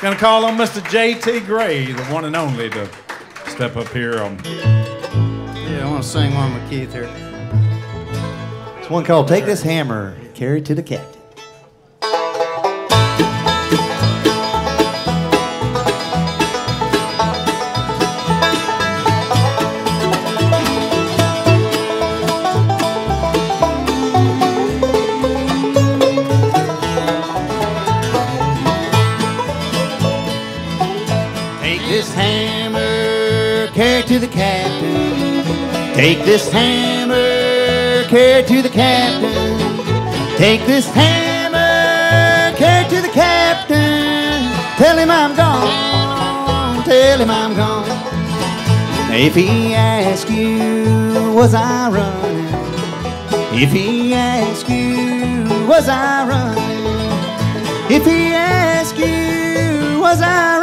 Gonna call on Mr. J.T. Gray, the one and only, to step up here on. Yeah, I want to sing one with Keith here. It's one called Take This Hammer, Carry to the Captain. This hammer, carry to the captain. Take this hammer, carry to the captain. Take this hammer, carry to the captain. Tell him I'm gone, tell him I'm gone. If he asks you, was I running? If he asks you, was I running? If he asks you, was I?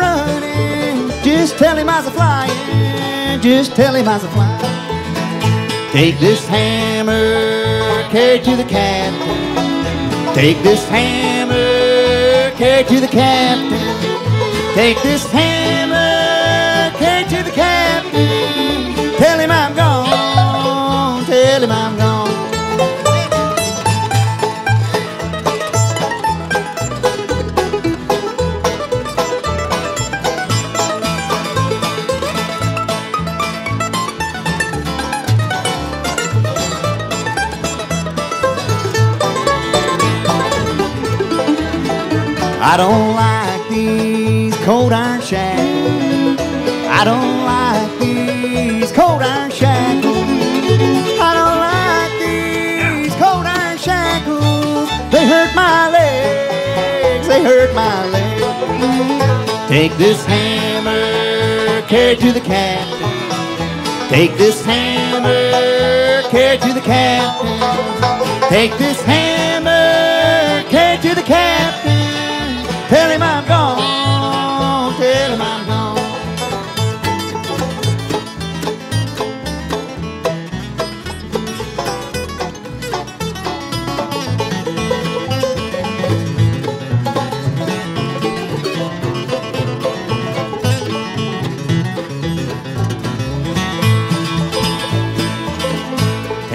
Just tell him I was a flying. Just tell him I was a flying. Take this hammer, carry to the captain. Take this hammer, carry to the captain. Take this hammer, carry to the captain. I don't like these cold iron shackles. I don't like these cold iron shackles. I don't like these cold iron shackles. They hurt my legs. They hurt my legs. Take this hammer, carry to the captain. Take this hammer, carry to the captain. Take this hammer, carry to the captain.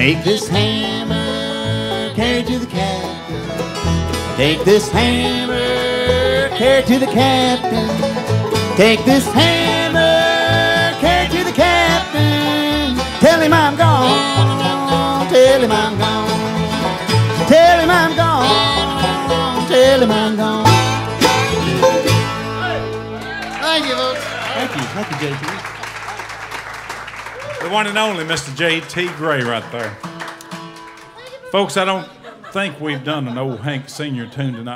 Take this hammer, carry to the captain. Take this hammer, carry to the captain. Take this hammer, carry to the captain. Tell him I'm gone. Tell him I'm gone. Tell him I'm gone. Tell him I'm gone. Thank you, folks. Thank you. Thank you, JP. The one and only Mr. J.T. Gray right there. Folks, I don't think we've done an old Hank Senior tune tonight.